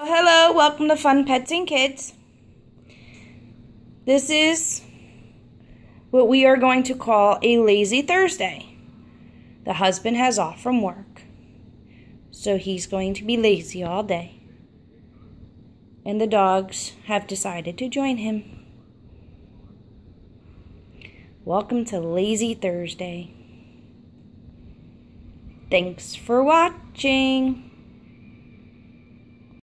Hello, welcome to Fun Pets and Kids. This is what we are going to call a lazy Thursday. The husband has off from work, so he's going to be lazy all day. And the dogs have decided to join him. Welcome to Lazy Thursday. Thanks for watching.